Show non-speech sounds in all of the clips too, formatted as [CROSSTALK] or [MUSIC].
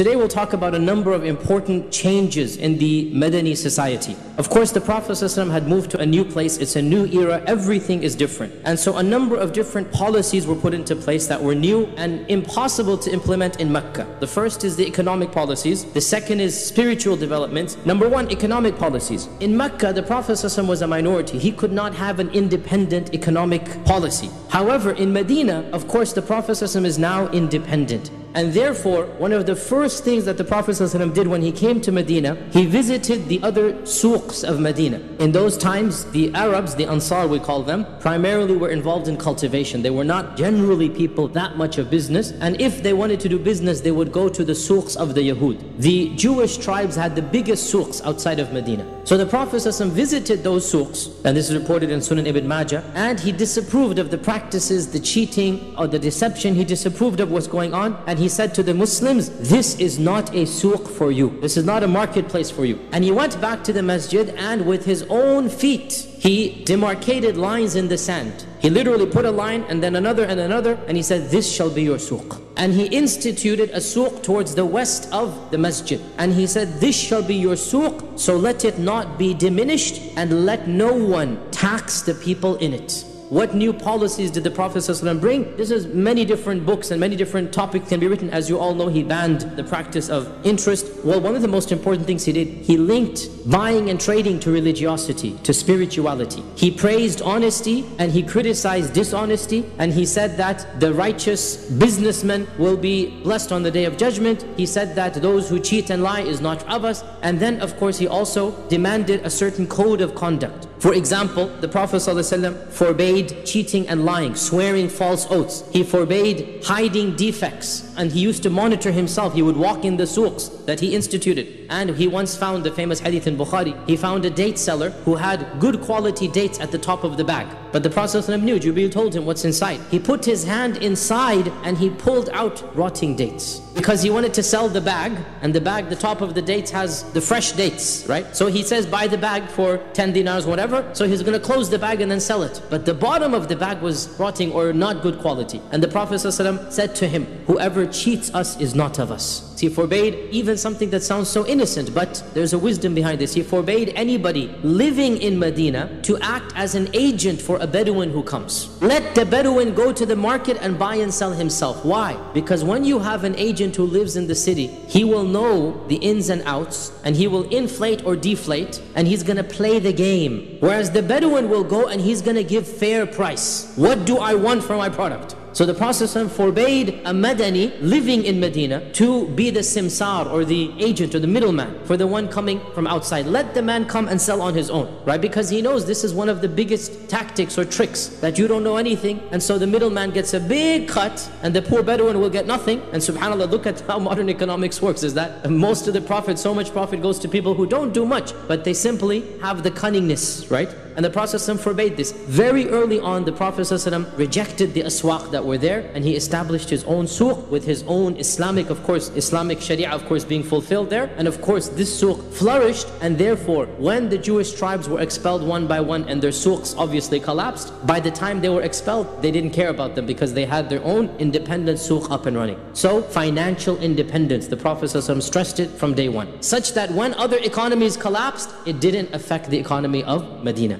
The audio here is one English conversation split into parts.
Today we'll talk about a number of important changes in the Madani society. Of course, the Prophet ﷺ had moved to a new place, it's a new era, everything is different. And so a number of different policies were put into place that were new and impossible to implement in Mecca. The first is the economic policies, the second is spiritual development. Number one, economic policies. In Mecca, the Prophet ﷺ was a minority, he could not have an independent economic policy. However, in Medina, of course, the Prophet ﷺ is now independent. And therefore, one of the first things that the Prophet ﷺ did when he came to Medina, he visited the other souqs of Medina. In those times, the Arabs, the Ansar we call them, primarily were involved in cultivation. They were not generally people that much of business. And if they wanted to do business, they would go to the souqs of the Yahud. The Jewish tribes had the biggest souqs outside of Medina. So the Prophet ﷺ visited those souqs, and this is reported in Sunan Ibn Majah, and he disapproved of the practices, the cheating, or the deception. He disapproved of what's going on, and he he said to the Muslims, this is not a souq for you. This is not a marketplace for you. And he went back to the masjid and with his own feet, he demarcated lines in the sand. He literally put a line and then another and another and he said, this shall be your souq. And he instituted a souq towards the west of the masjid. And he said, this shall be your souq, so let it not be diminished and let no one tax the people in it. What new policies did the Prophet ﷺ bring? This is many different books and many different topics can be written. As you all know, he banned the practice of interest. Well, one of the most important things he did, he linked buying and trading to religiosity, to spirituality. He praised honesty and he criticized dishonesty. And he said that the righteous businessman will be blessed on the day of judgment. He said that those who cheat and lie is not of us. And then, of course, he also demanded a certain code of conduct. For example, the Prophet ﷺ forbade cheating and lying, swearing false oaths. He forbade hiding defects and he used to monitor himself. He would walk in the souqs that he instituted. And he once found the famous hadith in Bukhari. He found a date seller who had good quality dates at the top of the bag. But the Prophet ﷺ knew, Jibreel told him what's inside. He put his hand inside and he pulled out rotting dates. Because he wanted to sell the bag, and the bag, the top of the dates has the fresh dates, right? So he says, buy the bag for 10 dinars, whatever. So he's going to close the bag and then sell it. But the bottom of the bag was rotting or not good quality. And the Prophet ﷺ said to him, whoever cheats us is not of us. He forbade even something that sounds so innocent, but there's a wisdom behind this. He forbade anybody living in Medina to act as an agent for a Bedouin who comes. Let the Bedouin go to the market and buy and sell himself. Why? Because when you have an agent who lives in the city, he will know the ins and outs, and he will inflate or deflate, and he's gonna play the game. Whereas the Bedouin will go and he's gonna give fair price. What do I want for my product? So the Prophet forbade a Madani living in Medina to be the simsar or the agent or the middleman for the one coming from outside. Let the man come and sell on his own, right? Because he knows this is one of the biggest tactics or tricks that you don't know anything and so the middleman gets a big cut and the poor Bedouin will get nothing. And subhanAllah, look at how [LAUGHS] modern economics works is that most of the profit, so much profit goes to people who don't do much, but they simply have the cunningness, right? And the Prophet forbade this. Very early on, the Prophet rejected the aswaq that were there and he established his own souq with his own Islamic, of course, Islamic Sharia, of course, being fulfilled there. And of course, this souq flourished and therefore, when the Jewish tribes were expelled one by one and their souqs obviously collapsed, by the time they were expelled, they didn't care about them because they had their own independent souq up and running. So, financial independence, the Prophet stressed it from day one. Such that when other economies collapsed, it didn't affect the economy of Medina.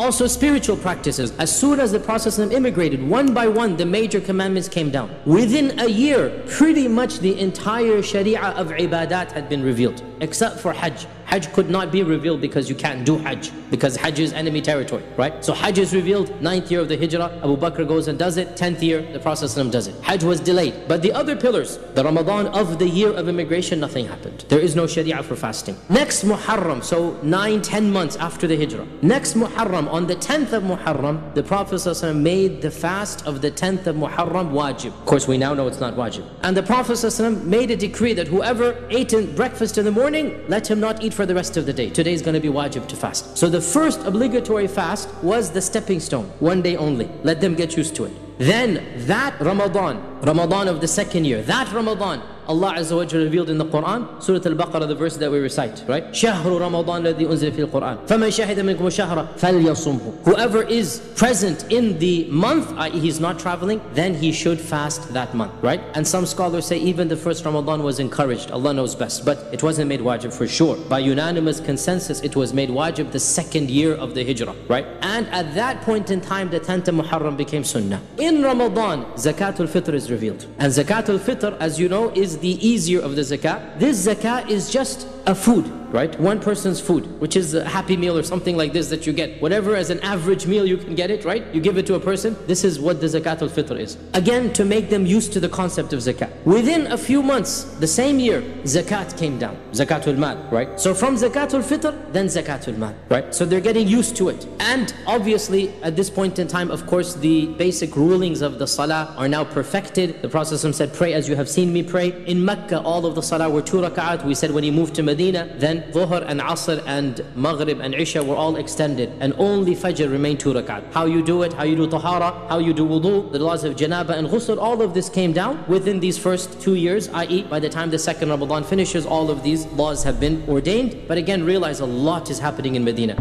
Also spiritual practices. As soon as the Prophet immigrated, one by one the major commandments came down. Within a year, pretty much the entire sharia of ibadat had been revealed, except for Hajj. Hajj could not be revealed because you can't do Hajj, because Hajj is enemy territory, right? So Hajj is revealed, ninth year of the Hijrah, Abu Bakr goes and does it, tenth year, the Prophet does it. Hajj was delayed. But the other pillars, the Ramadan of the year of immigration, nothing happened. There is no Sharia for fasting. Next Muharram, so nine, ten months after the Hijrah. Next Muharram, on the 10th of Muharram, the Prophet ﷺ made the fast of the 10th of Muharram wajib. Of course, we now know it's not wajib. And the Prophet ﷺ made a decree that whoever ate in breakfast in the morning, let him not eat for the rest of the day. Today is going to be wajib to fast. So the first obligatory fast was the stepping stone, one day only. Let them get used to it. Then that Ramadan, Ramadan of the second year, that Ramadan, Allah Azza wa Jalla revealed in the Quran, Surah Al-Baqarah, the verse that we recite, right? شهر رمضان الذي أنزل في القرآن فمن شهد منكم الشهر فليصمه Whoever is present in the month, i.e. he's not traveling, then he should fast that month, right? And some scholars say even the first Ramadan was encouraged. Allah knows best. But it wasn't made wajib for sure. By unanimous consensus, it was made wajib the second year of the hijrah, right? And at that point in time, the 10th of Muharram became sunnah. In Ramadan, Zakatul Fitr is revealed. And Zakatul Fitr, as you know, is the easier of the zakat. This zakat is just a food right? One person's food, which is a happy meal or something like this that you get. Whatever as an average meal you can get it, right? You give it to a person. This is what the zakat al-fitr is. Again, to make them used to the concept of zakat. Within a few months, the same year, zakat came down. Zakat al-mal, right? So from zakat al-fitr, then zakat al-mal, right? So they're getting used to it. And obviously, at this point in time, of course, the basic rulings of the salah are now perfected. The Prophet said, pray as you have seen me pray. In Mecca, all of the salah were two rak'at. We said when he moved to Medina, then Dhuhr and Asr and Maghrib and Isha were all extended and only Fajr remained two rakat. How you do it, how you do Tahara, how you do wudu, the laws of Janaba and Ghusl, all of this came down within these first two years, i.e. by the time the second Ramadan finishes, all of these laws have been ordained. But again, realize a lot is happening in Medina.